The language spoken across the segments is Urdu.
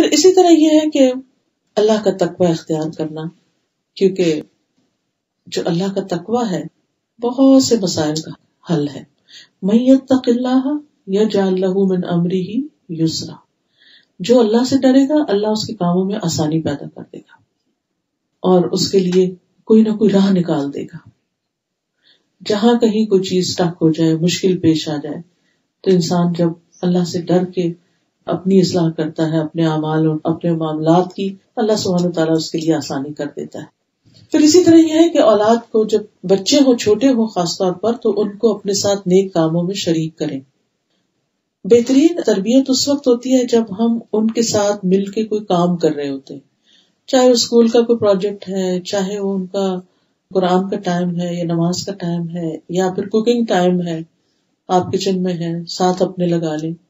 پھر اسی طرح یہ ہے کہ اللہ کا تقوی اختیار کرنا، کیونکہ جو اللہ کا تقوی ہے، بہت سے مسائل کا حل ہے۔ میت تق اللہ یا جان من امری ہی یسرا۔ جو اللہ سے ڈرے گا، اللہ اس کے کاموں میں آسانی پیدا کر دے گا۔ اور اس کے لیے کوئی نہ کوئی راہ نکال دے گا۔ جہاں کہیں کوئی چیز ٹک ہو جائے، مشکل پیش آ جائے، تو انسان جب اللہ سے ڈر کے اپنی اصلاح کرتا ہے، اپنے اعمال اور اپنے معاملات کی، اللہ سبحانہ تعالیٰ اس کے لیے آسانی کر دیتا ہے۔ پھر اسی طرح یہ ہے کہ اولاد کو جب بچے ہوں، چھوٹے ہوں خاص طور پر، تو ان کو اپنے ساتھ نیک کاموں میں شریک کریں۔ بہترین تربیت اس وقت ہوتی ہے جب ہم ان کے ساتھ مل کے کوئی کام کر رہے ہوتے ہیں۔ چاہے وہ اسکول کا کوئی پروجیکٹ ہے، چاہے وہ ان کا قرآن کا ٹائم ہے یا نماز کا ٹائم ہے یا پھر کوکنگ ٹائم ہے، آپ کچن میں ہے ساتھ اپنے لگا لیں۔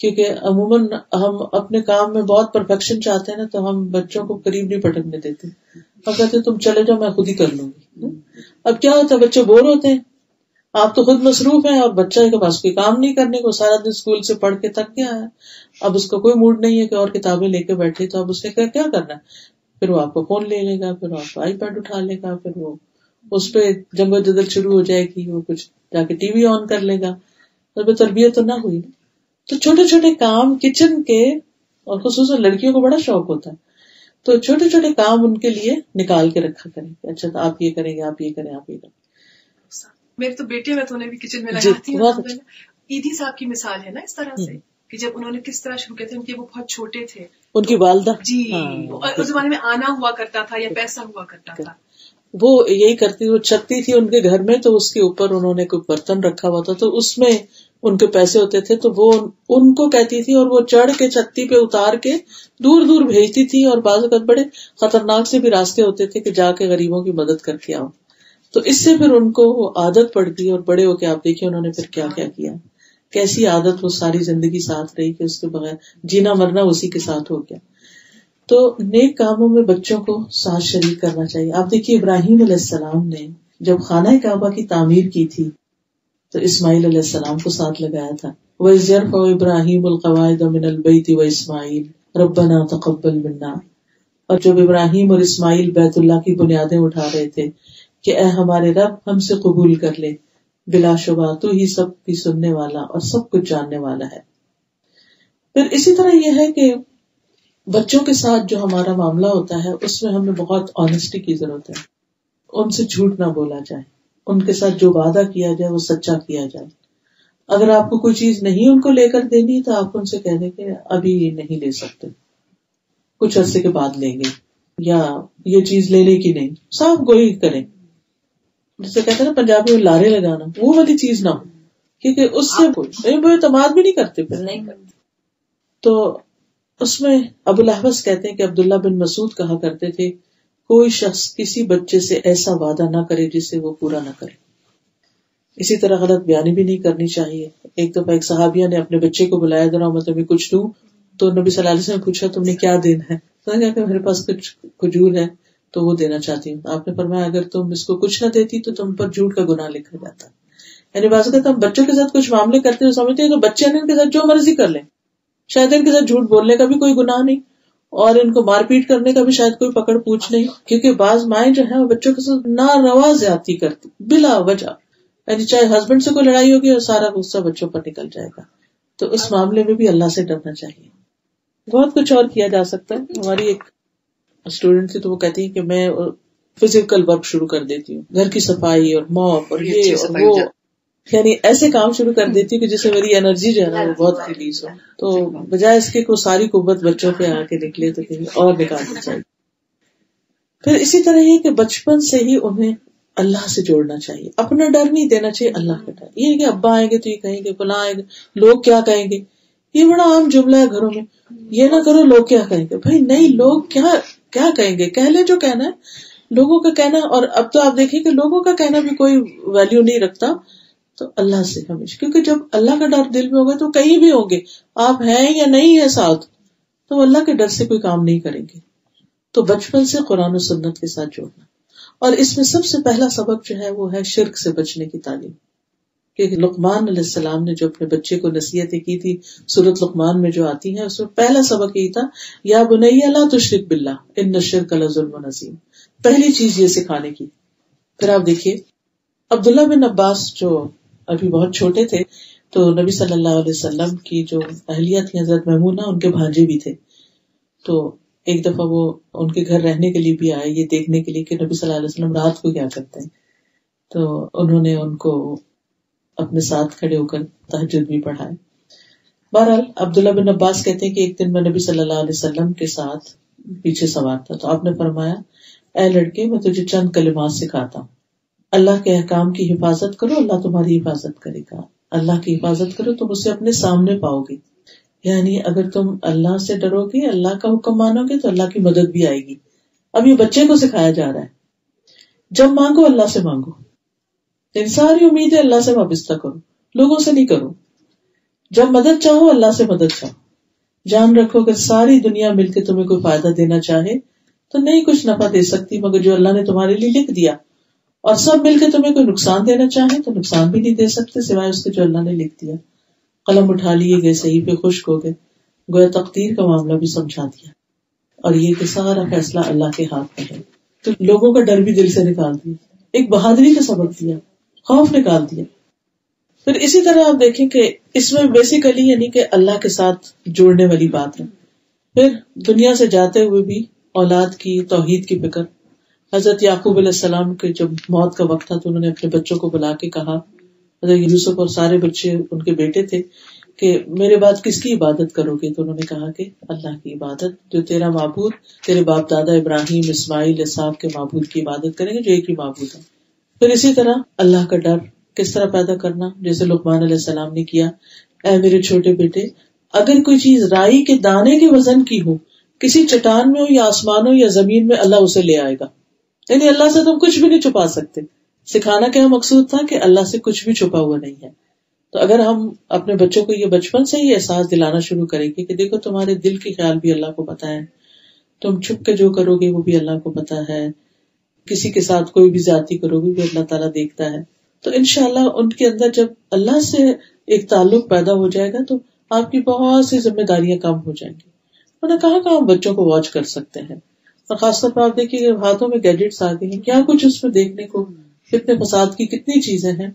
کیونکہ عموماً ہم اپنے کام میں بہت پرفیکشن چاہتے ہیں نا، تو ہم بچوں کو قریب نہیں پٹکنے دیتے۔ اب کہتے تم چلے جاؤ، میں خود ہی کر لوں گی۔ اب کیا ہوتا ہے، بچے بور ہوتے ہیں۔ آپ تو خود مصروف ہیں، اور بچہ کے پاس کوئی کام نہیں کرنے کو، سارا دن اسکول سے پڑھ کے تک گیا ہے۔ اب اس کو کوئی موڈ نہیں ہے کہ اور کتابیں لے کے بیٹھے، تو اب اس نے کیا کرنا ہے؟ پھر وہ آپ کو فون لے لے گا، پھر آپ کو آئی پیڈ اٹھا لے گا، پھر وہ اس پہ جنگ و جدل شروع ہو جائے گی، وہ کچھ جا کے ٹی وی آن کر لے گا۔ تربیت تو نہ ہوئی۔ نا تو چھوٹے چھوٹے کام کچن کے اور خصوصاً لڑکیوں کو بڑا شوق ہوتا ہے۔ تو چھوٹے چھوٹے کام ان کے لیے نکال کے رکھا کریں اچھا تو آپ یہ کریں گے آپ یہ کریں آپ یہ کریں۔ میرے تو بیٹے میں تو انہیں بھی کچن میں جی، لگاتی ہوں۔ اچھا۔ عیدی صاحب کی مثال ہے نا اس طرح سے کہ جب انہوں نے کس طرح شروع کیا تھے ان کے وہ بہت چھوٹے تھے۔ ان کی والدہ۔ جی ہاں۔ اس زمانے میں آنا ہوا کرتا تھا یا پیسہ ہوا کرتا تھا۔ وہ یہی کرتی وہ چھتی تھی ان کے گھر میں تو اس کے اوپر انہوں نے کوئی برتن رکھا ہوا تھا۔ تو اس میں ان کے پیسے ہوتے تھے، تو وہ ان کو کہتی تھی اور وہ چڑھ کے چھتی پہ اتار کے دور دور بھیجتی تھی اور بعض اوقات بڑے خطرناک سے بھی راستے ہوتے تھے کہ جا کے غریبوں کی مدد کر کے آؤ تو اس سے پھر ان کو وہ عادت پڑ گئی اور بڑے ہو کے آپ دیکھیے انہوں نے پھر کیا کیا کیا۔ کیسی عادت وہ ساری زندگی ساتھ رہی کہ اس کے بغیر جینا مرنا اسی کے ساتھ ہو گیا۔ تو نیک کاموں میں بچوں کو ساتھ شریک کرنا چاہیے۔ آپ دیکھیے ابراہیم علیہ السلام نے جب خانہ کعبہ کی تعمیر کی تھی تو اسماعیل علیہ السلام کو ساتھ لگایا تھا۔ وہ ضرف ابراہیم القواعد من البیت و اسماعیل ربنا تقبل منا۔ اور جب ابراہیم اور اسماعیل بیت اللہ کی بنیادیں اٹھا رہے تھے کہ اے ہمارے رب، ہم سے قبول کر لے۔ بلا شبہ تو ہی سب کی سننے والا اور سب کچھ جاننے والا ہے۔ پھر اسی طرح یہ ہے کہ بچوں کے ساتھ جو ہمارا معاملہ ہوتا ہے، اس میں ہمیں بہت آنےسٹی کی ضرورت ہے۔ ان سے جھوٹ نہ بولا جائے۔ ان کے ساتھ جو وعدہ کیا جائے وہ سچا کیا جائے۔ اگر آپ کو کوئی چیز نہیں ان کو لے کر دینی تو آپ ان سے کہہ دیں کہ ابھی یہ نہیں لے سکتے۔ کچھ عرصے کے بعد لیں گے۔ یا یہ چیز لینے کی نہیں۔ صاف گوئی کریں۔ جسے کہتے نا پنجابی میں لارے لگانا وہ والی چیز نہ ہو۔ کیونکہ اس سے وہ اعتماد بھی نہیں کرتے پھر۔ نہیں کرتے۔ تو اس میں ابو الحبس کہتے ہیں کہ عبداللہ بن مسعود کہا کرتے تھے کوئی شخص کسی بچے سے ایسا وعدہ نہ کرے جسے وہ پورا نہ کرے۔ اسی طرح غلط بیانی بھی نہیں کرنی چاہیے۔ ایک دفعہ ایک صحابیہ نے اپنے بچے کو بلایا، ذرا میں تمہیں کچھ دوں۔ تو نبی صلی اللہ علیہ وسلم نے پوچھا، تم نے کیا دینا ہے؟ کہ میرے پاس کچھ کھجور ہے تو وہ دینا چاہتی ہوں۔ آپ نے فرمایا، اگر تم اس کو کچھ نہ دیتی تو تم پر جھوٹ کا گناہ لکھا جاتا۔ یعنی بات ہم بچوں کے ساتھ کچھ معاملے کرتے سمجھتے ہیں تو بچے ان کے ساتھ جو مرضی کر لیں۔ شاید ان کے ساتھ جھوٹ بولنے کا بھی کوئی گناہ نہیں۔ اور ان کو مار پیٹ کرنے کا بھی شاید کوئی پکڑ پوچھ نہیں، کیونکہ بعض مائیں جو ہے وہ بچوں کے ساتھ نہ روا زیادتی کرتی، بلا وجہ۔ یعنی چاہے ہسبینڈ سے کوئی لڑائی ہوگی اور سارا غصہ بچوں پر نکل جائے گا۔ تو اس معاملے میں بھی اللہ سے ڈرنا چاہیے۔ بہت کچھ اور کیا جا سکتا ہے۔ ہماری ایک اسٹوڈینٹ تھی تو وہ کہتی ہے کہ میں فزیکل ورک شروع کر دیتی ہوں۔ گھر کی صفائی اور موپ اور یہ اور وہ۔ یعنی ایسے کام شروع کر دیتی کہ جس سے میری انرجی جو ہے نا وہ بہت ریلیز ہو۔ تو بجائے اس کے کوئی ساری قوت بچوں پہ آ کے نکلے تو کہیں اور نکالنا چاہیے پھر اسی طرح یہ کہ بچپن سے ہی انہیں اللہ سے جوڑنا چاہیے۔ اپنا ڈر نہیں دینا چاہیے، اللہ کا ڈر۔ یہ کہ ابا آئیں گے تو یہ کہیں گے، فلاں آئیں گے، لوگ کیا کہیں گے؟ یہ بڑا عام جملہ ہے گھروں میں۔ یہ نہ کرو لوگ کیا کہیں گے؟ بھائی نہیں، لوگ کیا کیا کہیں گے؟ کہہ لے جو کہنا ہے۔ لوگوں کا کہنا، اور اب تو آپ دیکھیں کہ لوگوں کا کہنا بھی کوئی ویلو نہیں رکھتا۔ تو اللہ سے ہمیشہ۔ کیونکہ جب اللہ کا ڈر دل میں ہوگا تو کہیں بھی ہوں گے۔ آپ ہیں یا نہیں ہے ساتھ، تو اللہ کے ڈر سے کوئی کام نہیں کریں گے۔ تو بچپن سے قرآن و سنت کے ساتھ جوڑنا۔ اور اس میں سب سے پہلا سبق جو ہے وہ ہے شرک سے بچنے کی تعلیم۔ کہ لقمان علیہ السلام نے جو اپنے بچے کو نصیحتیں کی تھی، سورت لقمان میں جو آتی ہیں، اس میں پہلا سبق یہی تھا، یا بنیا اللہ تشرق بلّہ ان نشر کل ظلم نظیم۔ پہلی چیز یہ سکھانے کی۔ پھر آپ دیکھیے، عبداللہ بن عباس جو ابھی بہت چھوٹے تھے، تو نبی صلی اللہ علیہ وسلم کی جو اہلیہ تھی حضرت محمونہ ان کے بھانجے بھی تھے۔ تو ایک دفعہ وہ ان کے گھر رہنے کے لیے بھی آئے، یہ دیکھنے کے لیے کہ نبی صلی اللہ علیہ وسلم رات کو کیا کرتے ہیں۔ تو انہوں نے ان کو اپنے ساتھ کھڑے ہو کر تحجد بھی پڑھائے بہرحال، عبداللہ بن عباس کہتے ہیں کہ ایک دن میں نبی صلی اللہ علیہ وسلم کے ساتھ پیچھے سوار تھا۔ تو آپ نے فرمایا، اے لڑکے، میں تجھے چند کلمات سکھاتا ہوں۔ اللہ کے احکام کی حفاظت کرو، اللہ تمہاری حفاظت کرے گا۔ اللہ کی حفاظت کرو تم اسے اپنے سامنے پاؤ گے۔ یعنی اگر تم اللہ سے ڈرو گے، اللہ کا حکم مانو گے تو اللہ کی مدد بھی آئے گی۔ اب یہ بچے کو سکھایا جا رہا ہے۔ جب مانگو، اللہ سے مانگو۔ ان ساری امیدیں اللہ سے وابستہ کرو۔ لوگوں سے نہیں کرو۔ جب مدد چاہو، اللہ سے مدد چاہو۔ جان رکھو، اگر ساری دنیا مل کے تمہیں کوئی فائدہ دینا چاہے تو نہیں کچھ نفع دے سکتی، مگر جو اللہ نے تمہارے لیے لکھ دیا اور سب مل کے تمہیں کوئی نقصان دینا چاہے تو نقصان بھی نہیں دے سکتے سوائے اس کے جو اللہ نے لکھ دیا۔ قلم اٹھا لیے گئے صحیح پہ، خشک ہو گئے۔ گویا تقدیر کا معاملہ بھی سمجھا دیا۔ اور یہ کہ سارا فیصلہ اللہ کے ہاتھ میں ہے۔ تو لوگوں کا ڈر بھی دل سے نکال دیا۔ ایک بہادری کا سبق دیا۔ خوف نکال دیا۔ پھر اسی طرح آپ دیکھیں کہ اس میں بیسیکلی یعنی کہ اللہ کے ساتھ جوڑنے والی بات ہے۔ پھر دنیا سے جاتے ہوئے بھی اولاد کی توحید کی فکر۔ حضرت یعقوب علیہ السلام کے جب موت کا وقت تھا تو انہوں نے اپنے بچوں کو بلا کے کہا، حضرت یوسف اور سارے بچے ان کے بیٹے تھے کہ میرے بعد کس کی عبادت کرو گے؟ تو انہوں نے کہا کہ اللہ کی عبادت، جو تیرا معبود، تیرے باپ دادا ابراہیم، اسماعیل صاحب کے معبود کی عبادت کریں گے جو ایک ہی معبود ہے۔ پھر اسی طرح اللہ کا ڈر کس طرح پیدا کرنا، جیسے لقمان علیہ السلام نے کیا، اے میرے چھوٹے بیٹے، اگر کوئی چیز رائی کے دانے کے وزن کی ہو، کسی چٹان میں ہو یا آسمان ہو یا زمین میں، اللہ اسے لے آئے گا۔ یعنی اللہ سے تم کچھ بھی نہیں چھپا سکتے۔ سکھانا کیا مقصود تھا کہ اللہ سے کچھ بھی چھپا ہوا نہیں ہے۔ تو اگر ہم اپنے بچوں کو یہ بچپن سے ہی احساس دلانا شروع کریں گے کہ دیکھو تمہارے دل کے خیال بھی اللہ کو پتا ہے، تم چھپ کے جو کرو گے وہ بھی اللہ کو پتا ہے۔ کسی کے ساتھ کوئی بھی ذاتی کرو گے بھی اللہ تعالیٰ دیکھتا ہے۔ تو ان شاء اللہ ان کے اندر جب اللہ سے ایک تعلق پیدا ہو جائے گا تو آپ کی بہت سی ذمہ داریاں کم ہو جائیں گی۔ انہیں کہاں کہاں بچوں کو واچ کر سکتے ہیں۔ اور خاص طور پر آپ دیکھیے ہاتھوں میں گیجٹس آ گئے ہیں کیا کچھ اس میں دیکھنے کو کتنے فساد کی کتنی چیزیں ہیں۔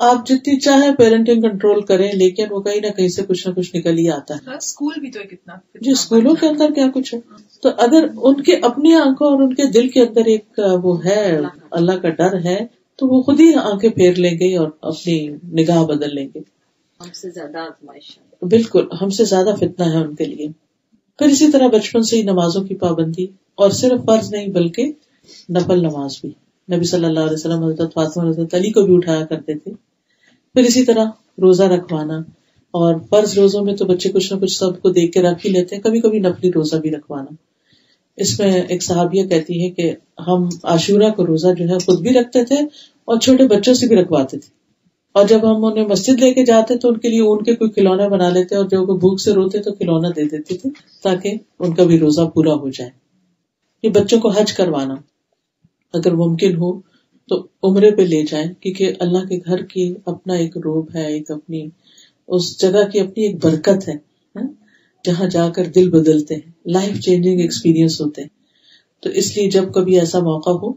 آپ جتنی چاہے پیرنٹنگ کنٹرول کریں لیکن وہ کہیں نہ کہیں سے کچھ نہ کچھ نکل ہی آتا ہے۔ اسکول بھی تو کتنا جی اسکولوں کے اندر کیا کچھ ہے۔ تو اگر ان کے اپنی آنکھوں اور ان کے دل کے اندر ایک وہ ہے اللہ کا ڈر ہے تو وہ خود ہی آنکھیں پھیر لیں گے اور اپنی نگاہ بدل لیں گے۔ ہم سے زیادہ بالکل ہم سے زیادہ فتنا ہے ان کے لیے۔ پھر اسی طرح بچپن سے ہی نمازوں کی پابندی، اور صرف فرض نہیں بلکہ نفل نماز بھی۔ نبی صلی اللہ علیہ وسلم، حضرت فاطمہ، حضرت علی کو بھی اٹھایا کرتے تھے۔ پھر اسی طرح روزہ رکھوانا، اور فرض روزوں میں تو بچے کچھ نہ کچھ سب کو دیکھ کے رکھ ہی لیتے ہیں، کبھی کبھی نفلی روزہ بھی رکھوانا۔ اس میں ایک صحابیہ کہتی ہے کہ ہم عاشورہ کو روزہ جو ہے خود بھی رکھتے تھے اور چھوٹے بچوں سے بھی رکھواتے تھے۔ اور جب ہم انہیں مسجد لے کے جاتے تو ان کے لیے ان کے کوئی کھلونے بنا لیتے اور جو بھوک سے روتے تو کھلونا دے دیتے تھے تاکہ ان کا بھی روزہ پورا ہو جائے۔ یہ بچوں کو حج کروانا اگر ممکن ہو تو عمرے پہ لے جائیں کیونکہ اللہ کے گھر کی اپنا ایک روب ہے، ایک اپنی، اس جگہ کی اپنی ایک برکت ہے ہاں؟ جہاں جا کر دل بدلتے ہیں لائف چینجنگ ایکسپیرئنس ہوتے ہیں۔ تو اس لیے جب کبھی ایسا موقع ہو،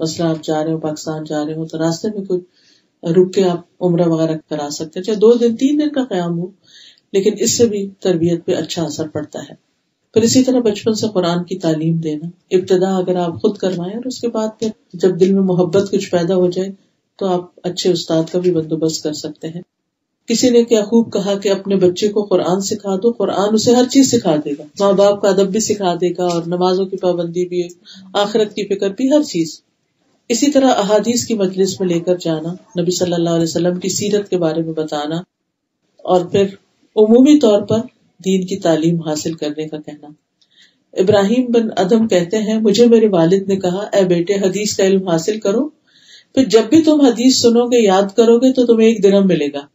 مسئلہ آپ جا رہے ہو، پاکستان جا رہے ہو، تو راستے میں کوئی رک کے آپ عمرہ وغیرہ کرا سکتے ہیں۔ چاہے دو دن، تین دن کا قیام ہو، لیکن اس سے بھی تربیت پہ اچھا اثر پڑتا ہے۔ پھر اسی طرح بچپن سے قرآن کی تعلیم دینا۔ ابتدا اگر آپ خود کروائیں اور اس کے بعد پھر جب دل میں محبت کچھ پیدا ہو جائے، تو آپ اچھے استاد کا بھی بندوبست کر سکتے ہیں۔ کسی نے کیا خوب کہا کہ اپنے بچے کو قرآن سکھا دو، قرآن اسے ہر چیز سکھا دے گا۔ ماں باپ کا ادب بھی سکھا دے گا اور نمازوں کی پابندی بھی، آخرت کی فکر بھی، ہر چیز۔ اسی طرح احادیث کی مجلس میں لے کر جانا، نبی صلی اللہ علیہ وسلم کی سیرت کے بارے میں بتانا، اور پھر عمومی طور پر دین کی تعلیم حاصل کرنے کا کہنا۔ ابراہیم بن ادم کہتے ہیں، مجھے میرے والد نے کہا، اے بیٹے، حدیث کا علم حاصل کرو۔ پھر جب بھی تم حدیث سنو گے، یاد کرو گے، تو تمہیں ایک درم ملے گا۔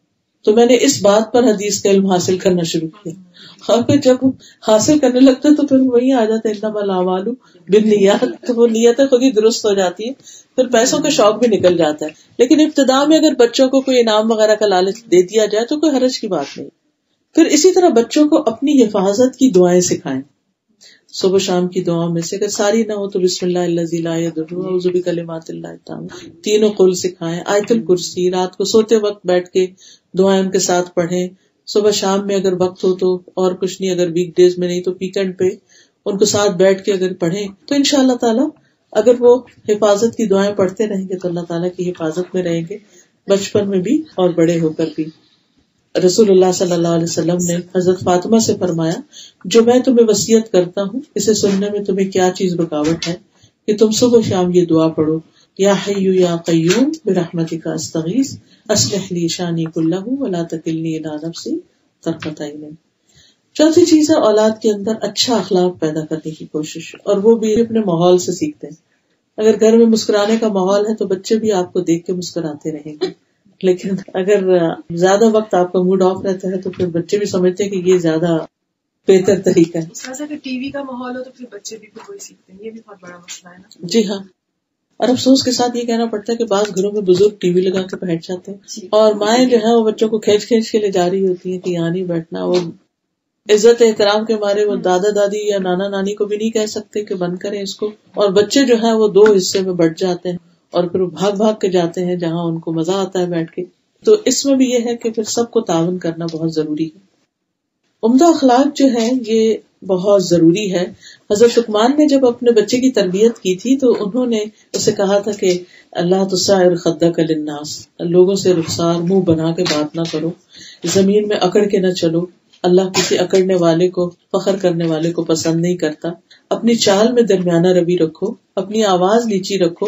تو میں نے اس بات پر حدیث کا علم حاصل کرنا شروع کیا۔ اور پھر جب حاصل کرنے لگتا تو پھر وہی آ جاتا ہے بن نیت تو وہ نیتیں خود ہی درست ہو جاتی ہے۔ پھر پیسوں کا شوق بھی نکل جاتا ہے۔ لیکن ابتدا میں اگر بچوں کو کوئی انعام وغیرہ کا لالچ دے دیا جائے تو کوئی حرج کی بات نہیں۔ پھر اسی طرح بچوں کو اپنی حفاظت کی دعائیں سکھائیں۔ صبح شام کی دعاؤں میں سے اگر ساری نہ ہو تو بسم اللہ اللہ کلمات اللہ تینوں قل سکھائیں، آیت الکرسی، رات کو سوتے وقت بیٹھ کے دعائیں ان کے ساتھ پڑھیں۔ صبح شام میں اگر وقت ہو تو اور کچھ نہیں، اگر ویک ڈیز میں نہیں تو ویکینڈ پہ ان کو ساتھ بیٹھ کے اگر پڑھیں تو ان شاء اللہ تعالیٰ اگر وہ حفاظت کی دعائیں پڑھتے رہیں گے تو اللہ تعالیٰ کی حفاظت میں رہیں گے، بچپن میں بھی اور بڑے ہو کر بھی۔ رسول اللہ صلی اللہ علیہ وسلم نے حضرت فاطمہ سے فرمایا، جو میں تمہیں وسیعت کرتا ہوں، اسے سننے میں تمہیں کیا چیز رکاوٹ ہے؟ کہ تم صبح شام یہ دعا پڑھو، یا حیو یا قیوم برحمتی کا استغیث اسلح لی شانی کلہ ولا تکلنی الی نفسی طرفت عین چوتھی چیز ہے، اولاد کے اندر اچھا اخلاق پیدا کرنے کی کوشش، اور وہ بھی اپنے ماحول سے سیکھتے ہیں۔ اگر گھر میں مسکرانے کا ماحول ہے، تو بچے بھی آپ کو دیکھ کے مسکراتے رہیں گے۔ لیکن اگر زیادہ وقت آپ کا موڈ آف رہتا ہے تو پھر بچے بھی سمجھتے ہیں کہ یہ زیادہ بہتر طریقہ ہے۔ ٹی وی کا ماحول ہو تو پھر بچے بھی وہی سیکھتے ہیں یہ بھی بہت بڑا مسئلہ ہے جی ہاں۔ اور افسوس کے ساتھ یہ کہنا پڑتا ہے کہ بعض گھروں میں بزرگ ٹی وی لگا کے بیٹھ جاتے ہیں جی۔ اور مائیں جو ہے وہ بچوں کو کھینچ کھینچ کے لے جا رہی ہوتی ہیں کہ یہاں نہیں بیٹھنا۔ وہ عزت احترام کے مارے وہ دادا دادی یا نانا نانی کو بھی نہیں کہہ سکتے کہ بند کریں اس کو۔ اور بچے جو ہے وہ دو حصے میں بٹ جاتے ہیں۔ اور پھر وہ بھاگ بھاگ کے جاتے ہیں جہاں ان کو مزہ آتا ہے بیٹھ کے۔ تو اس میں بھی یہ ہے کہ پھر سب کو تعاون کرنا بہت ضروری ہے۔ عمدہ اخلاق جو ہے یہ بہت ضروری ہے۔ حضرت حکمان نے جب اپنے بچے کی تربیت کی تھی، تو انہوں نے اسے کہا تھا کہ اللہ تصاعر خدہ کا لناس لوگوں سے رخسار، منہ بنا کے بات نہ کرو۔ زمین میں اکڑ کے نہ چلو۔ اللہ کسی اکڑنے والے کو، فخر کرنے والے کو پسند نہیں کرتا۔ اپنی چال میں درمیانہ روی رکھو، اپنی آواز نیچی رکھو۔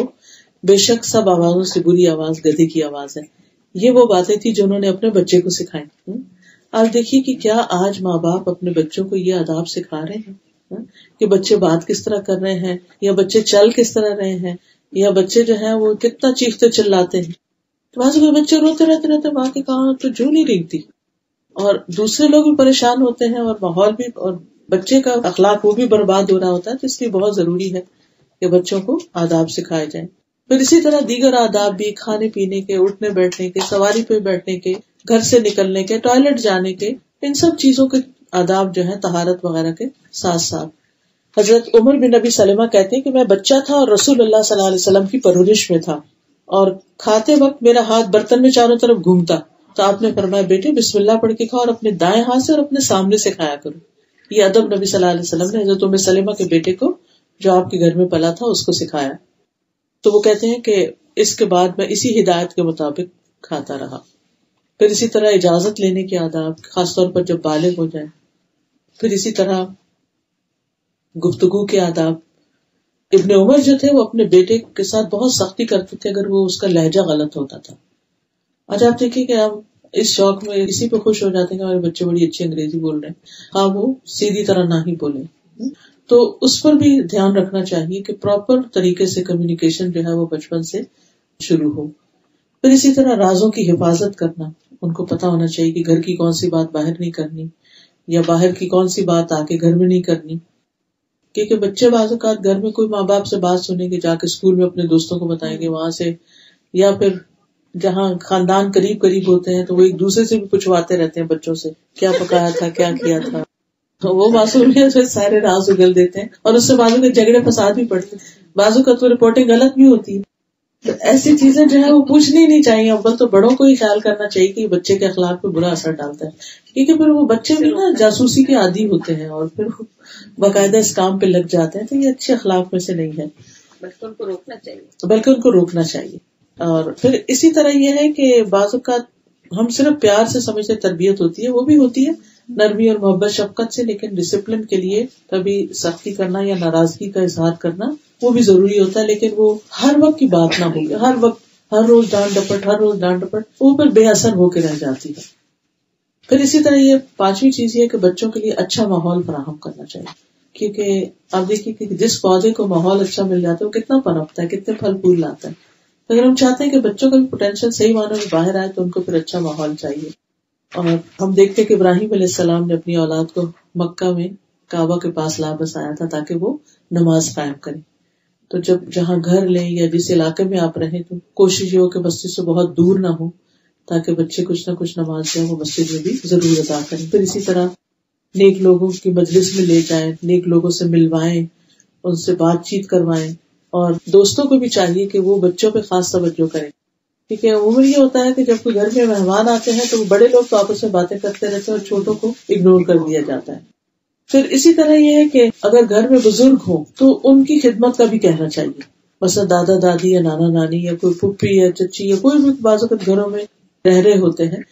بے شک سب آوازوں سے بری آواز گدے کی آواز ہے۔ یہ وہ باتیں تھی جو انہوں نے اپنے بچے کو سکھائی۔ آج دیکھیے کہ کیا آج ماں باپ اپنے بچوں کو یہ آداب سکھا رہے ہیں۔ کہ بچے بات کس طرح کر رہے ہیں، یا بچے چل کس طرح رہے ہیں، یا بچے جو ہیں وہ کتنا چیختے چلاتے ہیں۔ تو بچے روتے رہتے رہتے ماں کے کہاں تو جو نہیں رہتی اور دوسرے لوگ بھی پریشان ہوتے ہیں، اور ماحول بھی، اور بچے کا اخلاق وہ بھی برباد ہو رہا ہوتا ہے، تو اس لیے بہت ضروری ہے کہ بچوں کو آداب سکھائے جائیں۔ پھر اسی طرح دیگر آداب بھی کھانے پینے کے، اٹھنے بیٹھنے کے، سواری پہ بیٹھنے کے، گھر سے نکلنے کے، ٹوائلٹ جانے کے، ان سب چیزوں کے آداب جو ہے تہارت وغیرہ کے ساتھ ساتھ۔ حضرت عمر بن نبی سلمہ کہتے ہیں کہ میں بچہ تھا اور رسول اللہ صلی اللہ علیہ وسلم کی پرورش میں تھا۔ اور کھاتے وقت میرا ہاتھ برتن میں چاروں طرف گھومتا۔ تو آپ نے فرمایا، بیٹے، بسم اللہ پڑھ کے کھاؤ اور اپنے دائیں ہاتھ سے اور اپنے سامنے سے کھایا کرو۔ یہ ادب نبی صلی اللہ علیہ وسلم نے حضرت عمر سلمہ کے بیٹے کو، جو آپ کے گھر میں پلا تھا، اس کو سکھایا۔ تو وہ کہتے ہیں کہ اس کے بعد میں اسی ہدایت کے مطابق کھاتا رہا۔ پھر اسی طرح اجازت لینے کے آداب، خاص طور پر جب بالغ ہو جائے پھر اسی طرح گفتگو کے آداب۔ ابن عمر جو تھے وہ اپنے بیٹے کے ساتھ بہت سختی کرتے تھے اگر وہ اس کا لہجہ غلط ہوتا تھا۔ آج آپ دیکھیں کہ آپ اس شوق میں اسی پہ خوش ہو جاتے ہیں کہ ہمارے بچے بڑی اچھی انگریزی بول رہے ہیں۔ ہاں وہ سیدھی طرح نہ ہی بولے تو اس پر بھی دھیان رکھنا چاہیے کہ پراپر طریقے سے کمیونیکیشن جو ہے وہ بچپن سے شروع ہو۔ پھر اسی طرح رازوں کی حفاظت کرنا، ان کو پتا ہونا چاہیے کہ گھر کی کون سی بات باہر نہیں کرنی یا باہر کی کون سی بات آ کے گھر میں نہیں کرنی۔ کیونکہ بچے بعض اوقات گھر میں کوئی ماں باپ سے بات سنیں گے، جا کے اسکول میں اپنے دوستوں کو بتائیں گے وہاں سے، یا پھر جہاں خاندان قریب قریب ہوتے ہیں تو وہ ایک دوسرے سے بھی پوچھواتے رہتے ہیں بچوں سے، کیا پکایا تھا، کیا کیا تھا۔ وہ معصومیت سے سارے راز اگل دیتے ہیں اور اس سے بازو کے جھگڑے فساد بھی پڑتے ہیں۔ بازو کا تو رپورٹنگ غلط بھی ہوتی ہے۔ تو ایسی چیزیں جو ہے وہ پوچھنی نہیں چاہیے۔ اول تو بڑوں کو ہی خیال کرنا چاہیے کہ بچے کے اخلاق پہ برا اثر ڈالتا ہے۔ کیونکہ پھر وہ بچے بھی نا جاسوسی کے عادی ہوتے ہیں اور پھر باقاعدہ اس کام پہ لگ جاتے ہیں تو یہ اچھے اخلاق میں سے نہیں ہے۔ بلکہ ان کو روکنا چاہیے۔ بلکہ ان کو روکنا چاہیے۔ اور پھر اسی طرح یہ ہے کہ بعض اوقات ہم صرف پیار سے سمجھتے تربیت ہوتی ہے وہ بھی ہوتی ہے۔ نرمی اور محبت، شفقت سے، لیکن ڈسپلن کے لیے کبھی سختی کرنا یا ناراضگی کا اظہار کرنا وہ بھی ضروری ہوتا ہے، لیکن وہ ہر وقت کی بات نہ ہوگی ہر وقت، ہر روز ڈانٹ ڈپٹ، ہر روز ڈانٹ ڈپٹ، وہ پھر بے اثر ہو کے رہ جاتی ہے۔ پھر اسی طرح یہ پانچویں چیز یہ کہ بچوں کے لیے اچھا ماحول فراہم کرنا چاہیے۔ کیونکہ آپ دیکھیے کہ جس پودے کو ماحول اچھا مل جاتا ہے، وہ کتنا پنپتا ہے، کتنے پھل پھول لاتا ہے۔ اگر ہم چاہتے ہیں کہ بچوں کا بھی پوٹینشیل صحیح معنی میں باہر آئے، تو ان کو پھر اچھا ماحول چاہیے۔ اور ہم دیکھتے کہ ابراہیم علیہ السلام نے اپنی اولاد کو مکہ میں کعبہ کے پاس لا بسایا تھا تاکہ وہ نماز قائم کرے۔ تو جب جہاں گھر لیں یا جس علاقے میں آپ رہیں تو کوشش یہ ہو کہ مسجد سے بہت دور نہ ہو تاکہ بچے کچھ نہ کچھ نماز جو وہ مسجد میں بھی ضرور ادا کریں۔ پھر اسی طرح نیک لوگوں کی مجلس میں لے جائیں، نیک لوگوں سے ملوائیں، ان سے بات چیت کروائیں اور دوستوں کو بھی چاہیے کہ وہ بچوں پہ خاص توجہ کریں۔ ٹھیک ہے عمر یہ ہوتا ہے کہ جب کوئی گھر میں مہمان آتے ہیں تو وہ بڑے لوگ تو آپس میں باتیں کرتے رہتے ہیں اور چھوٹوں کو اگنور کر دیا جاتا ہے۔ پھر اسی طرح یہ ہے کہ اگر گھر میں بزرگ ہوں تو ان کی خدمت کا بھی کہنا چاہیے۔ مثلا دادا دادی یا نانا نانی یا کوئی پھپھی یا چچی یا کوئی بھی بعض اوقات گھروں میں رہ رہے ہوتے ہیں۔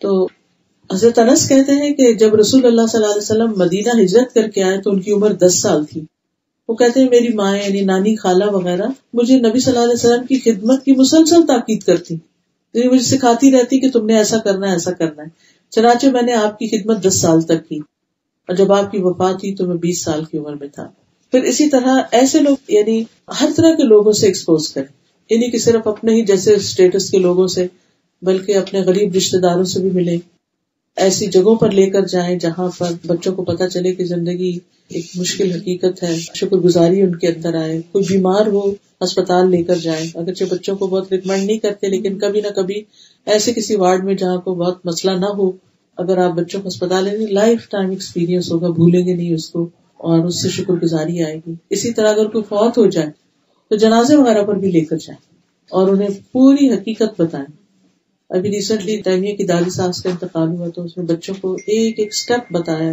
تو حضرت انس کہتے ہیں کہ جب رسول اللہ صلی اللہ علیہ وسلم مدینہ ہجرت کر کے آئے تو ان کی عمر دس سال تھی۔ وہ کہتے ہیں میری ماں یعنی نانی خالہ وغیرہ، مجھے نبی صلی اللہ علیہ وسلم کی خدمت کی مسلسل تاکید کرتی۔ یعنی مجھے سکھاتی رہتی کہ تم نے ایسا کرنا ہے، ایسا کرنا ہے۔ چنانچہ میں نے آپ کی خدمت دس سال تک کی۔ اور جب آپ کی وفات ہوئی تو میں بیس سال کی عمر میں تھا۔ پھر اسی طرح ایسے لوگ یعنی ہر طرح کے لوگوں سے ایکسپوز کریں۔ یعنی کہ صرف اپنے ہی جیسے اسٹیٹس کے لوگوں سے، بلکہ اپنے غریب رشتے داروں سے بھی ملے ایسی جگہوں پر لے کر جائیں جہاں پر بچوں کو پتا چلے کہ زندگی ایک مشکل حقیقت ہے۔ اچھا، شکر گزاری ان کے اندر آئے، کوئی بیمار ہو اسپتال لے کر جائیں۔ اگرچہ بچوں کو بہت ریکمینڈ نہیں کرتے، لیکن کبھی نہ کبھی ایسے کسی وارڈ میں جہاں کو بہت مسئلہ نہ ہو، اگر آپ بچوں کو اسپتال لیں گے لائف ٹائم ایکسپیرئنس ہوگا، بھولیں گے نہیں اس کو اور اس سے شکر گزاری آئے گی۔ اسی طرح اگر کوئی فوت ہو جائے، تو جنازے وغیرہ پر بھی لے کر جائیں اور انہیں پوری حقیقت بتائیں۔ ابھی ریسنٹلی ٹائمیا کی دادی ساس کا انتقال ہوا تو اس میں بچوں کو ایک ایک اسٹیپ بتایا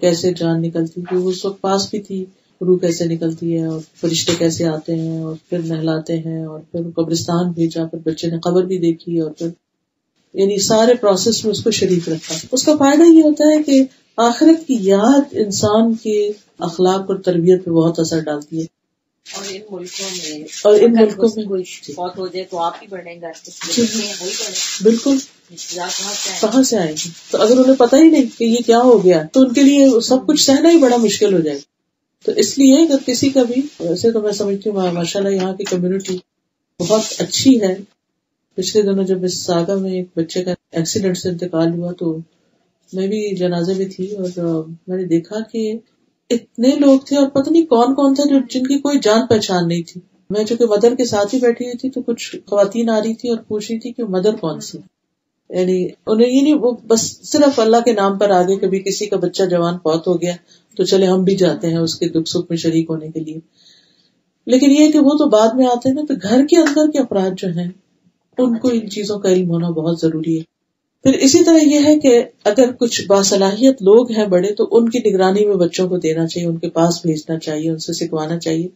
کیسے جان نکلتی تھی وہ اس وقت پاس بھی تھی روح کیسے نکلتی ہے اور فرشتے کیسے آتے ہیں اور پھر نہلاتے ہیں اور پھر قبرستان بھیجا پھر بچے نے قبر بھی دیکھی اور پھر یعنی سارے پروسیس میں اس کو شریک رکھا۔ اس کا فائدہ یہ ہوتا ہے کہ آخرت کی یاد انسان کے اخلاق اور تربیت پہ بہت اثر ڈالتی ہے۔ اور ان ملکوں میں اور ان ملکوں میں بہت ہو جائے تو آپ ہی بڑھیں جی۔ بالکل۔ کہاں سے آئے گی۔ تو اگر انہیں پتا ہی نہیں کہ یہ کیا ہو گیا، تو ان کے لیے سب کچھ سہنا ہی بڑا مشکل ہو جائے تو اس لیے اگر کسی کا بھی، ویسے تو میں سمجھتی ہوں ماشاء اللہ یہاں کی کمیونٹی بہت اچھی ہے۔ پچھلے دنوں جب اس ساگا میں ایک بچے کا ایکسیڈنٹ سے انتقال ہوا تو میں بھی جنازے میں تھی اور میں نے دیکھا کہ اتنے لوگ تھے اور پتہ نہیں کون کون تھا جن کی کوئی جان پہچان نہیں تھی۔ میں چونکہ مدر کے ساتھ ہی بیٹھی ہوئی تھی تو کچھ خواتین آ رہی تھی اور پوچھ رہی تھی کہ مدر کون سی یعنی انہیں یہ نہیں، وہ بس صرف اللہ کے نام پر آگے کبھی کسی کا بچہ جوان بہت ہو گیا تو چلے ہم بھی جاتے ہیں اس کے دکھ سکھ میں شریک ہونے کے لیے۔ لیکن یہ کہ وہ تو بعد میں آتے ہیں نا، تو گھر کے اندر کے افراد جو ہیں، ان کو ان چیزوں کا علم ہونا بہت ضروری ہے۔ پھر اسی طرح یہ ہے کہ اگر کچھ باصلاحیت لوگ ہیں بڑے، تو ان کی نگرانی میں بچوں کو دینا چاہیے، ان کے پاس بھیجنا چاہیے، ان سے سکھوانا چاہیے۔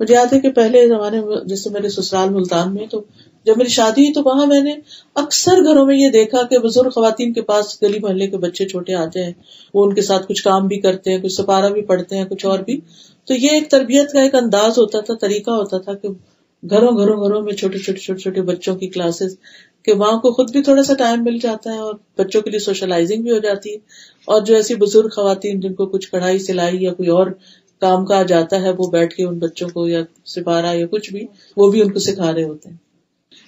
مجھے یاد ہے کہ پہلے زمانے میں جیسے میرے سسرال ملتان میں تو جب میری شادی ہوئی تو وہاں میں نے اکثر گھروں میں یہ دیکھا کہ بزرگ خواتین کے پاس گلی محلے کے بچے چھوٹے آتے ہیں وہ ان کے ساتھ کچھ کام بھی کرتے ہیں، کچھ سپارہ بھی پڑھتے ہیں، کچھ اور بھی۔ تو یہ ایک تربیت کا ایک انداز ہوتا تھا، طریقہ ہوتا تھا کہ گھروں گھروں گھروں میں چھوٹے چھوٹے چھوٹے چھوٹے بچوں کی کلاسز کہ ماں کو خود بھی تھوڑا سا ٹائم مل جاتا ہے اور بچوں کے لیے سوشلائزنگ بھی ہو جاتی ہے۔ اور جو ایسی بزرگ خواتین جن کو کچھ کڑھائی، سلائی یا کوئی اور کام کا جاتا ہے، وہ بیٹھ کے ان بچوں کو یا سپارہ یا کچھ بھی، وہ بھی ان کو سکھا رہے ہوتے ہیں۔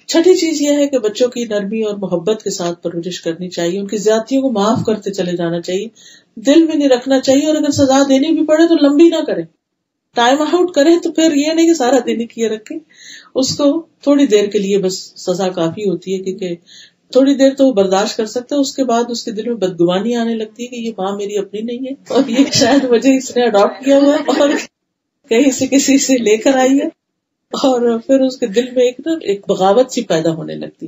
چھٹی چیز یہ ہے کہ بچوں کی نرمی اور محبت کے ساتھ پرورش کرنی چاہیے۔ ان کی زیادتیوں کو معاف کرتے چلے جانا چاہیے۔ دل میں نہیں رکھنا چاہیے اور اگر سزا دینی بھی پڑے تو لمبی نہ کرے ٹائم آؤٹ کرے تو پھر یہ نہیں کہ سارا دن کیے رکھے اس کو تھوڑی دیر کے لیے بس سزا کافی ہوتی ہے کیونکہ تھوڑی دیر تو وہ برداشت کر سکتا ہے، اس کے بعد اس کے دل میں بدگوانی آنے لگتی ہے کہ یہ ماں میری اپنی نہیں ہے اور یہ شاید مجھے اس نے اڈاپٹ کیا ہوا اور کہیں سے کسی سے لے کر آئی ہے۔ اور پھر اس کے دل میں ایک نا، ایک بغاوت سی پیدا ہونے لگتی۔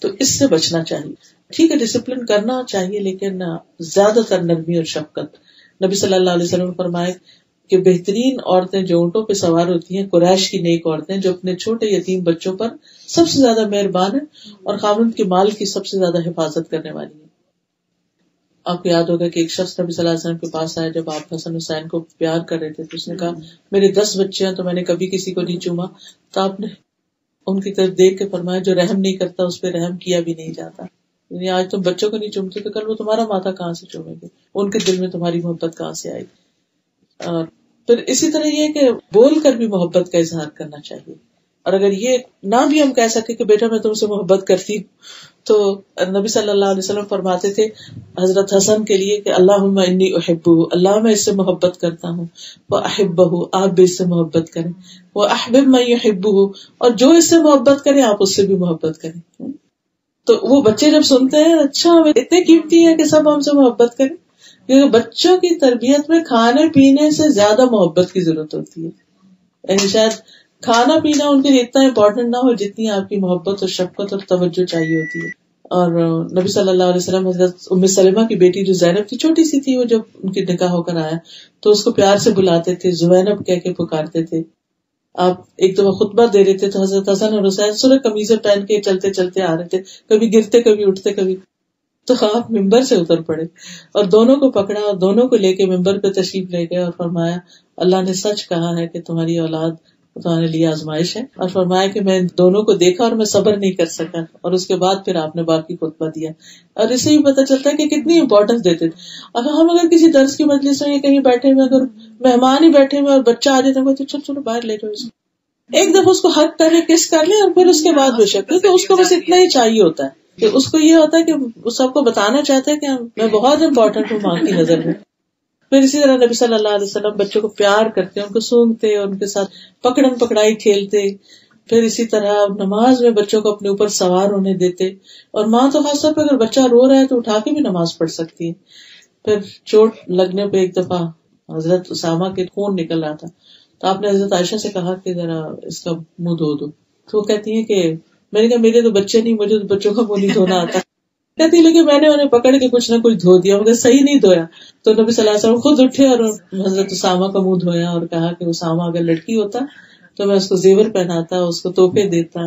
تو اس سے بچنا چاہیے۔ ٹھیک ہے ڈسپلن کرنا چاہیے، لیکن زیادہ تر نرمی اور شفقت۔ نبی صلی اللہ علیہ وسلم فرمائے کہ بہترین عورتیں جو اونٹوں پہ سوار ہوتی ہیں، قریش کی نیک عورتیں جو اپنے چھوٹے یتیم بچوں پر سب سے زیادہ مہربان ہیں اور خامند کے مال کی سب سے زیادہ حفاظت کرنے والی ہیں۔ آپ کو یاد ہوگا کہ ایک شخص نبی صلی اللہ علیہ وسلم کے پاس آیا، جب آپ حسن حسین کو پیار کر رہے تھے تو اس نے کہا، میرے دس بچے ہیں تو میں نے کبھی کسی کو نہیں چوما۔ تو آپ نے ان کی طرف دیکھ کے فرمایا، جو رحم نہیں کرتا اس پہ رحم کیا بھی نہیں جاتا۔ یعنی آج تم بچوں کو نہیں چومتے تو کل وہ تمہارا ماتا کہاں سے چومیں گے؟ ان کے دل میں تمہاری محبت کہاں سے آئے گی؟ اور پھر اسی طرح یہ کہ بول کر بھی محبت کا اظہار کرنا چاہیے۔ اور اگر یہ نہ بھی ہم کہہ سکے کہ بیٹا میں تم سے محبت کرتی ہوں، تو نبی صلی اللہ علیہ وسلم فرماتے تھے، حضرت حسن کے لیے کہ اللہ انی احب اللہ میں اس سے محبت کرتا ہوں وہ احب آپ بھی اس سے محبت کریں۔ وہ احبب میں احب اور جو اس سے محبت کرے، آپ اس سے بھی محبت کریں۔ تو وہ بچے جب سنتے ہیں اچھا اتنے قیمتی ہے کہ سب ہم سے محبت کریں۔ کیونکہ بچوں کی تربیت میں کھانے پینے سے زیادہ محبت کی ضرورت ہوتی ہے۔ یعنی شاید کھانا پینا ان کے لیے اتنا امپورٹینٹ نہ ہو جتنی آپ کی محبت اور شفقت اور توجہ چاہیے ہوتی ہے۔ اور نبی صلی اللہ علیہ وسلم، حضرت ام سلمہ کی بیٹی جو زینب تھی، چھوٹی سی تھی، وہ جب ان کی نکاح ہو کر آیا، تو اس کو پیار سے بلاتے تھے، زینب کہہ کے پکارتے تھے۔ آپ ایک دفعہ خطبہ دے رہے تھے تو حضرت حسن اور حسین سورہ قمیضیں پہن کے چلتے چلتے آ رہے تھے۔ کبھی گرتے، کبھی اٹھتے، کبھی تو آپ ممبر سے اتر پڑے اور دونوں کو پکڑا اور دونوں کو لے کے ممبر پہ تشریف لے گئے اور فرمایا، اللہ نے سچ کہا ہے کہ تمہاری اولاد تمہارے لیے آزمائش ہے اور فرمایا کہ میں دونوں کو دیکھا اور میں صبر نہیں کر سکا اور اس کے بعد پھر آپ نے باقی خطبہ دیا۔ اور اس سے بھی پتا چلتا ہے کہ کتنی امپورٹینس دیتے تھے۔ اگر ہم اگر کسی درس کی مجلس میں کہیں بیٹھے ہوئے، اگر مہمان ہی بیٹھے ہوئے اور بچہ آ جاتا ہے، تو چلو چلو، باہر لے جاؤ اس کو۔ ایک دفعہ اس کو حق کرے کس کر لے اور پھر اس کے بعد بے شک تو اس کو بس اتنا ہی چاہیے ہوتا ہے۔ کہ اس کو یہ ہوتا ہے کہ سب کو بتانا چاہتا ہے کہ میں بہت امپورٹنٹ ہوں، ماں کی نظر میں۔ پھر اسی طرح نبی صلی اللہ علیہ وسلم بچوں کو پیار کرتے، ان کو سونگتے، ان کے ساتھ پکڑن پکڑائی کھیلتے۔ پھر اسی طرح نماز میں بچوں کو اپنے اوپر سوار ہونے دیتے۔ اور ماں تو خاص طور پہ اگر بچہ رو رہا ہے تو اٹھا کے بھی نماز پڑھ سکتی ہے۔ پھر چوٹ لگنے پہ ایک دفعہ حضرت اسامہ کے خون نکل رہا تھا تو آپ نے حضرت عائشہ سے کہا کہ ذرا اس کا منہ دھو دو۔ تو وہ کہتی ہیں کہ میں نے کہا، میرے تو بچے نہیں، مجھے تو بچوں کا منہ نہیں دھونا آتا۔ کہتی لیکن میں نے انہیں پکڑ کے کچھ نہ کچھ دھو دیا۔ مگر صحیح نہیں دھویا۔ تو نبی صلی اللہ علیہ وسلم خود اٹھے اور حضرت اسامہ کا منہ دھویا اور کہا کہ اسامہ اگر لڑکی ہوتا تو میں اس کو زیور پہناتا، اس کو توپے دیتا۔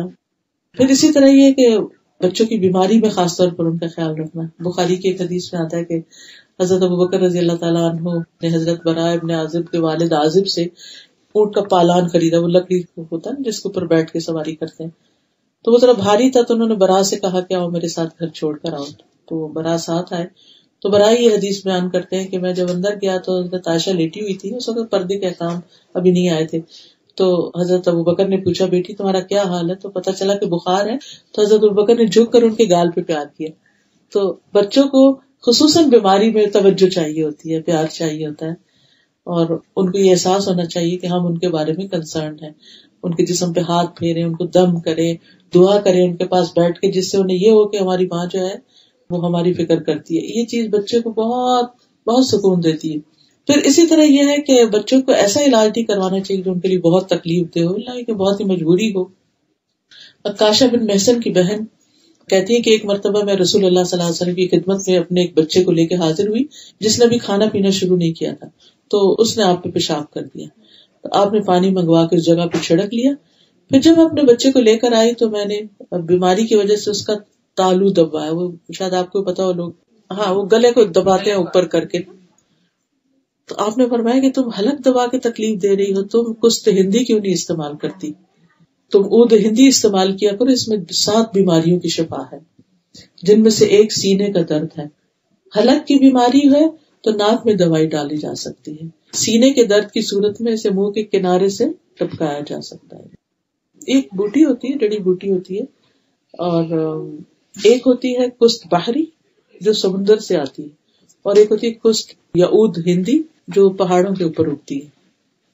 پھر اسی طرح یہ کہ بچوں کی بیماری میں خاص طور پر ان کا خیال رکھنا۔ بخاری کی ایک حدیث میں آتا ہے کہ حضرت ابو بکر رضی اللہ تعالیٰ عنہ نے حضرت برائے ابن عازب کے والد عازب سے اونٹ کا پالان خریدا، وہ لکڑی ہوتا ہے جس کے اوپر بیٹھ کے سواری کرتے ہیں۔ تو وہ ذرا بھاری تھا تو انہوں نے برا سے کہا کہ آؤ میرے ساتھ گھر چھوڑ کر آؤ۔ تو وہ برا ساتھ آئے۔ تو برا یہ حدیث بیان کرتے ہیں کہ میں جب اندر گیا تو حضرت عائشہ لیٹی ہوئی تھی۔ اس وقت پردے کے کام ابھی نہیں آئے تھے۔ تو حضرت ابو بکر نے پوچھا، بیٹی، تمہارا کیا حال ہے؟ تو پتا چلا کہ بخار ہے۔ تو حضرت ابو بکر نے جھک کر ان کے گال پہ پیار کیا۔ تو بچوں کو خصوصاً بیماری میں توجہ چاہیے ہوتی ہے، پیار چاہیے ہوتا ہے۔ اور ان کو یہ احساس ہونا چاہیے کہ ہم ان کے بارے میں کنسرنڈ ہیں۔ ان کے جسم پہ ہاتھ پھیرے ان کو دم کرے دعا کرے ان کے پاس بیٹھ کے، جس سے انہیں یہ ہو کہ ہماری ماں جو ہے، وہ ہماری فکر کرتی ہے۔ یہ چیز بچے کو بہت بہت سکون دیتی ہے۔ پھر اسی طرح یہ ہے کہ بچوں کو ایسا علاج نہیں کروانا چاہیے جو ان کے لیے بہت تکلیف دے ہو، اللہ کہ بہت ہی مجبوری ہو۔ کاشا بن محسن کی بہن کہتی ہے کہ ایک مرتبہ میں رسول اللہ صلی اللہ علیہ وسلم کی خدمت میں اپنے ایک بچے کو لے کے حاضر ہوئی، جس نے بھی کھانا پینا شروع نہیں کیا تھا۔ تو اس نے آپ پہ پیشاب کر دیا۔ تو آپ نے پانی منگوا کے اس جگہ پہ چھڑک لیا۔ پھر جب اپنے بچے کو لے کر آئی تو میں نے بیماری کی وجہ سے اس کا تالو دبایا۔ وہ شاید آپ کو پتا ہو، لوگ ہاں وہ گلے کو دباتے ہیں اوپر کر کے۔ تو آپ نے فرمایا کہ تم حلق دبا کے تکلیف دے رہی ہو، تم کچھ ہندی کیوں نہیں استعمال کرتی؟ تم اد ہندی استعمال کیا کرو، اس میں سات بیماریوں کی شفا ہے، جن میں سے ایک سینے کا درد ہے۔ حلق کی بیماری ہے تو ناک میں دوائی ڈالی جا سکتی ہے۔ سینے کے درد کی صورت میں اسے منہ کے کنارے سے ٹپکایا جا سکتا ہے۔ ایک بوٹی ہوتی ہے ڈڑی بوٹی ہوتی ہے، اور ایک ہوتی ہے کست باہری جو سمندر سے آتی ہے، اور ایک ہوتی ہے کست یا اد ہندی جو پہاڑوں کے اوپر اگتی ہے۔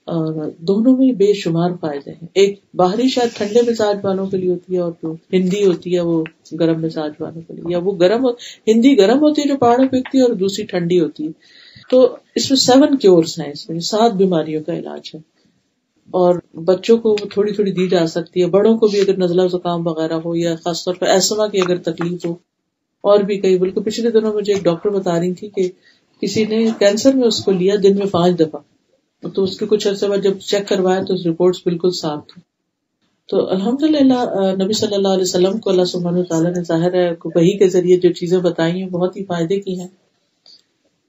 اور دونوں میں بے شمار فائدے ہیں ایک باہری شاید ٹھنڈے مزاج والوں کے لیے ہوتی ہے اور جو ہندی ہوتی ہے وہ گرم مزاج والوں کے لیے، یا وہ گرم ہندی گرم ہوتی ہے جو پہاڑوں پہ ہے اور دوسری ٹھنڈی ہوتی ہے۔ تو اس میں سیون کیورس ہیں اس میں، سات بیماریوں کا علاج ہے۔ اور بچوں کو تھوڑی تھوڑی دی جا سکتی ہے، بڑوں کو بھی اگر نزلہ زکام وغیرہ ہو، یا خاص طور پر ایسما کی اگر تکلیف ہو، اور بھی کئی، بلکہ پچھلے دنوں مجھے ایک ڈاکٹر بتا رہی تھی کہ کسی نے کینسر میں اس کو لیا دن میں پانچ دفعہ۔ تو اس کے کچھ عرصے بعد جب چیک کروایا تو رپورٹ بالکل صاف تھی تو الحمد للہ نبی صلی اللہ علیہ وسلم کو اللہ سبحانہ تعالیٰ نے ظاہر ہے وہی کے ذریعے جو چیزیں بتائی ہیں، بہت ہی فائدے کی ہیں۔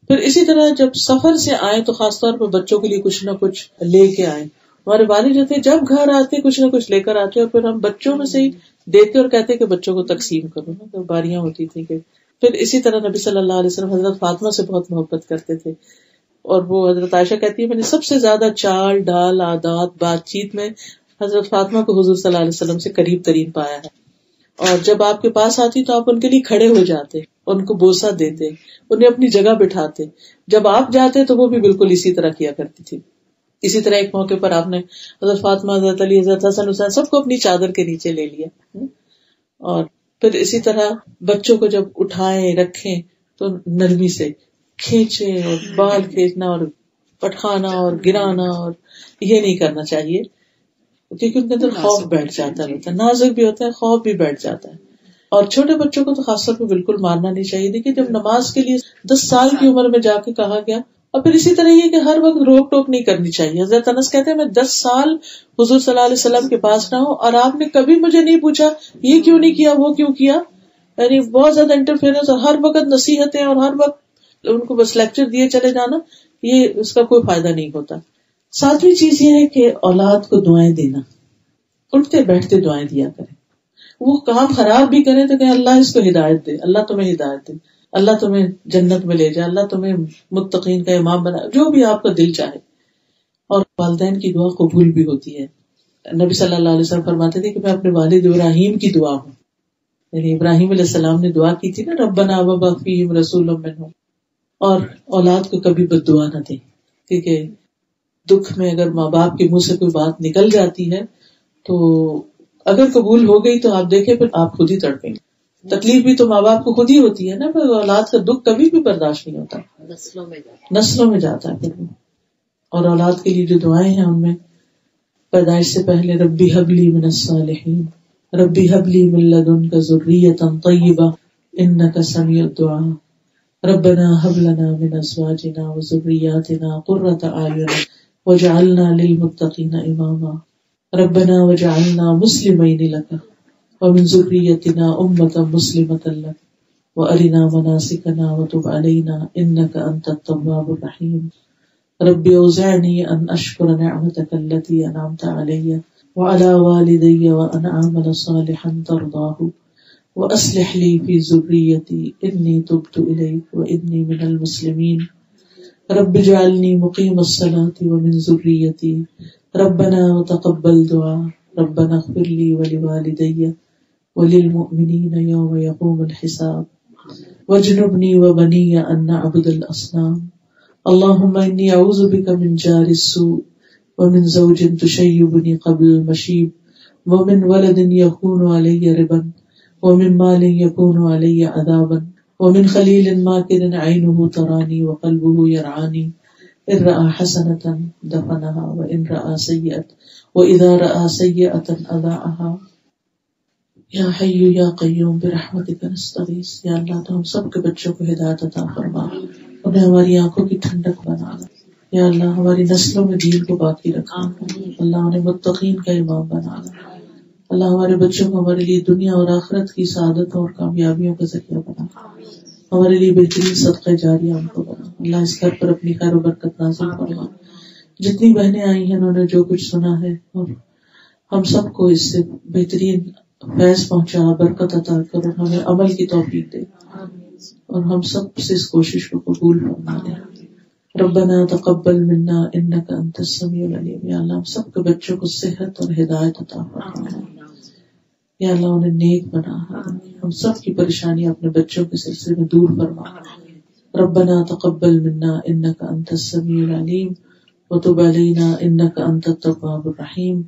پھر اسی طرح جب سفر سے آئے تو خاص طور پر بچوں کے لیے کچھ نہ کچھ لے کے آئے۔ ہمارے والد جو تھے، جب گھر آتے، کچھ نہ کچھ لے کر آتے اور پھر ہم بچوں میں سے ہی دیتے اور کہتے کہ بچوں کو تقسیم کرو نا، تو باریاں ہوتی تھی کہ۔ پھر اسی طرح نبی صلی اللہ علیہ وسلم حضرت فاطمہ سے بہت محبت کرتے تھے۔ اور وہ حضرت عائشہ کہتی ہے، میں نے سب سے زیادہ چال، ڈال، عادات، بات چیت میں حضرت فاطمہ کو حضور صلی اللہ علیہ وسلم سے قریب ترین پایا ہے۔ اور جب آپ کے پاس آتی تو آپ ان کے لیے کھڑے ہو جاتے، ان کو بوسا دیتے، انہیں اپنی جگہ بٹھاتے۔ جب آپ جاتے تو وہ بھی بالکل اسی طرح کیا کرتی تھی۔ اسی طرح ایک موقع پر آپ نے حضرت فاطمہ، حضرت علی، حضرت حسن، حسین سب کو اپنی چادر کے نیچے لے لیا۔ اور پھر اسی طرح بچوں کو جب اٹھائے رکھے تو نرمی سے کھینچے اور بال کھینچنا اور پٹخانا اور گرانا اور یہ نہیں کرنا چاہیے کیونکہ ان کے اندر خوف بیٹھ جاتا ہے۔ نازک بھی ہوتا ہے خوف بھی بیٹھ جاتا ہے۔ اور چھوٹے بچوں کو تو خاص طور پہ بالکل مارنا نہیں چاہیے۔ دیکھیے جب نماز کے لیے دس سال کی عمر میں جا کے کہا گیا اور پھر اسی طرح یہ کہ ہر وقت روک ٹوک نہیں کرنی چاہیے۔ حضرت انس کہتے ہیں میں دس سال حضور صلی اللہ علیہ وسلم کے پاس نہ ہوں اور آپ نے کبھی مجھے نہیں پوچھا یہ کیوں نہیں کیا وہ کیوں کیا؟ یعنی بہت زیادہ انٹرفیئرنس اور ہر وقت نصیحتیں اور ہر وقت ان کو بس لیکچر دیے چلے جانا، یہ اس کا کوئی فائدہ نہیں ہوتا۔ ساتویں چیز یہ ہے کہ اولاد کو دعائیں دینا۔ اٹھتے بیٹھتے دعائیں دیا کریں۔ وہ کام خراب بھی کرے تو کہ اللہ اس کو ہدایت دے، اللہ تمہیں ہدایت دے۔ اللہ تمہیں جنت میں لے جائے اللہ تمہیں متقین کا امام بنا، جو بھی آپ کا دل چاہے۔ اور والدین کی دعا قبول بھی ہوتی ہے۔ نبی صلی اللہ علیہ وسلم فرماتے تھے کہ میں اپنے والد ابراہیم کی دعا ہوں۔ یعنی ابراہیم علیہ السلام نے دعا کی تھی نا، ربنا وبا فیم رسول اور اولاد کو کبھی بد دعا نہ دے کیونکہ دکھ میں اگر ماں باپ کے منہ سے کوئی بات نکل جاتی ہے تو اگر قبول ہو گئی تو آپ دیکھیں پھر آپ خود ہی تڑپیں گے۔ تکلیف بھی تو ماں باپ کو خود ہی ہوتی ہے نا پھر اولاد کا دکھ کبھی بھی برداشت نہیں ہوتا۔ نسلوں میں نسلوں میں جاتا ہے پھر۔ اور اولاد کے لیے جو دعائیں ہیں ان میں پیدائش سے پہلے ربی حبلی من الصالحین ربی حبلی من لدن کا ضروریت طیبہ ان کا سمیع الدعا ربنا حب لنا من أزواجنا وذرياتنا قرة أعين وجعلنا للمتقين إماما. ربنا وجعلنا مسلمين لك ومن ذريتنا أمة مسلمة لك. وأرنا مناسكنا وتب علينا إنك أنت التواب الرحيم. رب أوزعني أن أشكر نعمتك التي أنعمت علي وعلى والدي وأن أعمل صالحا ترضاه. وأصلح لي في ذريتي إني تبت إليك وإني من المسلمين. رب اجعلني مقيم الصلاة ومن ذريتي. ربنا وتقبل دعاء. ربنا اغفر لي ولوالدي وللمؤمنين يوم يقوم الحساب. واجنبني وبني أن نعبد الأصنام. اللهم إني أعوذ بك من جار السوء ومن زوج تشيبني قبل المشيب ومن ولد يكون علي ربا. ومن مال يكون علي عذابا ومن خليل ماكر عينه تراني وقلبه يرعاني. إن رأى حسنة دفنها وإن رأى سيئة وإذا رأى سيئة أذاعها. یا حیو یا قیوم برحمتک نستغیث یا اللہ تو ہم سب کے بچوں کو ہدایت عطا فرما انہیں ہماری آنکھوں کی ٹھنڈک بنا. یا اللہ ہماری نسلوں میں دین کو باقی رکھا اللہ انہیں متقین کا امام بنا. اللہ ہمارے بچوں کو ہمارے لیے دنیا اور آخرت کی سعادت اور کامیابیوں کا ذریعہ بنا۔ ہمارے لیے بہترین صدقہ جاری ہم کو بنا۔ اللہ اس گھر پر اپنی خیر و برکت نازل فرما۔ جتنی بہنیں آئی ہیں، انہوں نے جو کچھ سنا ہے، اور ہم سب کو اس سے بہترین فیض پہنچا، برکت عطا کر ہمیں عمل کی توفیق دے۔ اور ہم سب سے اس کوشش کو قبول فرما دے ربنا تقبل منا انك انت السميع العليم یا اللہ، ہم سب کے بچوں کو صحت اور ہدایت عطا فرما۔ یا اللہ انہیں نیک بنا۔ ہم سب کی پریشانی اپنے بچوں کے سلسلے میں دور فرما۔ ربنا تقبل منا انك انت السميع العليم وتب علينا انك انت التواب الرحيم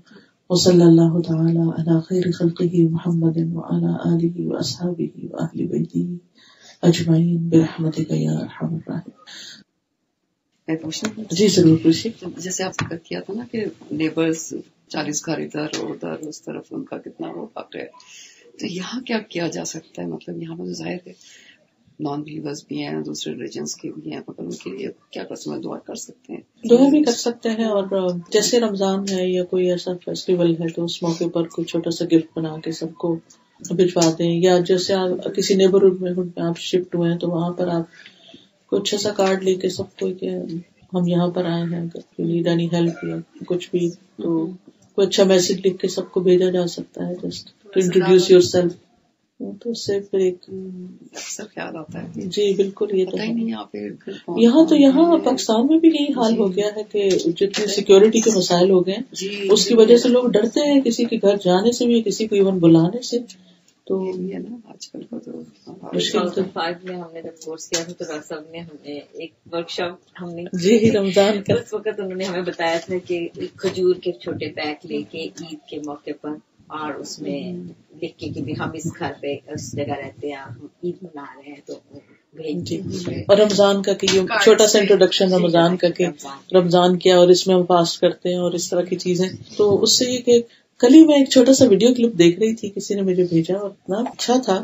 وصلی اللہ تعالی علی خیر خلقه محمد وعلى آله واصحابه واهل بیته اجمعین برحمتک یا ارحم الراحمین۔ جی ضرور پوچھیے۔ جیسے آپ ذکر کیا تھا نا کہ نیبرز چالیس گھر ادھر اور ادھر اس طرف ان کا کتنا وہ فقر ہے۔ تو یہاں کیا کیا جا سکتا ہے؟ مطلب یہاں پر ظاہر ہے نان بلیورس بھی ہیں دوسرے ریلیجنس کے بھی ہیں مگر ان کے لیے کیا کر سکتے دعا کر سکتے ہیں؟ دعا بھی کر سکتے ہیں اور جیسے رمضان ہے یا کوئی ایسا فیسٹیول ہے تو اس موقع پر کوئی چھوٹا سا گفٹ بنا کے سب کو بھجوا دیں۔ یا جیسے آپ کسی نیبرہڈ میں آپ شفٹ ہوئے ہیں تو وہاں پر آپ کوئی اچھا سا کارڈ لے کے سب کو کہ ہم یہاں پر آئے ہیں نیڈ اینی ہیلپ یا کچھ بھی تو کوئی اچھا میسج لکھ کے سب کو بھیجا جا سکتا ہے just to introduce yourself تو اس سے پھر ایک خیال آتا ہے۔ جی بالکل یہ تو یہاں تو یہاں پاکستان میں بھی یہی حال ہو گیا ہے کہ جتنے سیکورٹی کے مسائل ہو گئے جی، اس کی وجہ سے لوگ ڈرتے ہیں کسی کے گھر جانے سے بھی کسی کو ایون بلانے سے۔ تو یہ بھی ہے نا آج کل کا تو میں ہم نے جب کورس کیا تھا تو ڈاکٹر صاحب نے ہمیں ایک ورک شاپ ہم نے جی رمضان کا۔ اس وقت انہوں نے ہمیں بتایا تھا کہ کھجور کے چھوٹے پیک لے کے عید کے موقع پر اور اس میں لکھ کے کہ بھی ہم اس گھر پہ اس جگہ رہتے ہیں ہم عید منا رہے ہیں تو جی۔ اور رمضان کا کہ یہ چھوٹا سا انٹروڈکشن رمضان کا کہ رمضان۔ کیا اور اس میں ہم فاسٹ کرتے ہیں اور اس طرح کی چیزیں۔ تو اس سے یہ کہ کل ہی میں ایک چھوٹا سا ویڈیو کلپ دیکھ رہی تھی، کسی نے مجھے بھیجا اور اتنا اچھا تھا۔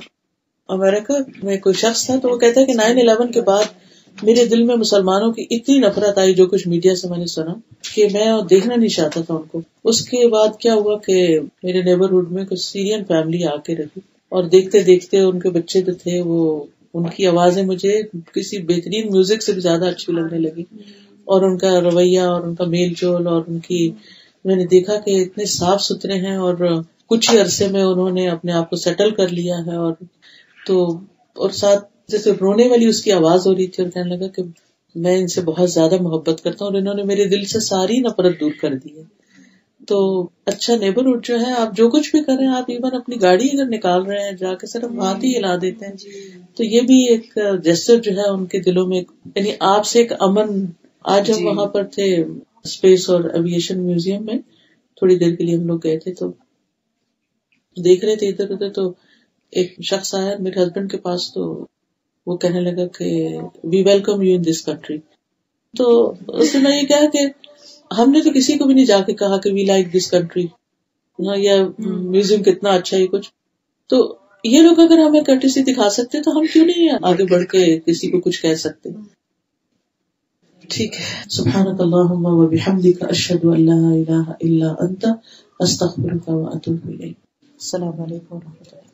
امریکہ میں کوئی شخص تھا تو وہ کہتا ہے کہ نائن الیون کے بعد میرے دل میں مسلمانوں کی اتنی نفرت آئی جو کچھ میڈیا سے میں نے سنا کہ میں دیکھنا نہیں چاہتا تھا ان کو۔ اس کے بعد کیا ہوا کہ میرے نیبرہڈ میں کچھ سیرین فیملی آ کے رہی اور دیکھتے دیکھتے ان کے بچے جو تھے، وہ ان کی آوازیں مجھے کسی بہترین میوزک سے بھی زیادہ اچھی لگنے لگی اور ان کا رویہ اور ان کا میل جول اور ان کی میں نے دیکھا کہ اتنے صاف ستھرے ہیں اور کچھ ہی عرصے میں انہوں نے اپنے آپ کو سیٹل کر لیا ہے اور تو اور ساتھ جیسے رونے والی اس کی آواز ہو رہی تھی اور کہنے لگا کہ میں ان سے بہت زیادہ محبت کرتا ہوں اور انہوں نے میرے دل سے ساری نفرت دور کر دی ہے تو اچھا نیبرہڈ جو ہے آپ جو کچھ بھی کریں آپ ایون اپنی گاڑی اگر نکال رہے ہیں جا کے صرف ہاتھ ہی ہلا دیتے ہیں تو یہ بھی ایک جسر جو ہے ان کے دلوں میں یعنی آپ سے ایک امن آج ہم جی۔ وہاں پر تھے اسپیس اور ایویشن میوزیم میں تھوڑی دیر کے لیے ہم لوگ گئے تھے تو دیکھ رہے تھے ادھر ادھر تو ایک شخص آیا میرے ہسبینڈ کے پاس تو وہ کہنے لگا کہ we welcome you in this country تو اس نے یہ کہا کہ ہم نے تو کسی کو بھی نہیں جا کے کہا کہ وی لائک دس کنٹری یا میوزیم کتنا اچھا ہے کچھ. تو یہ لوگ اگر ہمیں کرٹیسی دکھا سکتے تو ہم کیوں نہیں آگے بڑھ کے کسی کو کچھ کہہ سکتے؟ ٹھیک ہے۔ سبحانك اللهم وبحمدك اشهد ان لا اله الا انت استغفرك واتوب اليك السلام علیکم و رحمۃ اللہ۔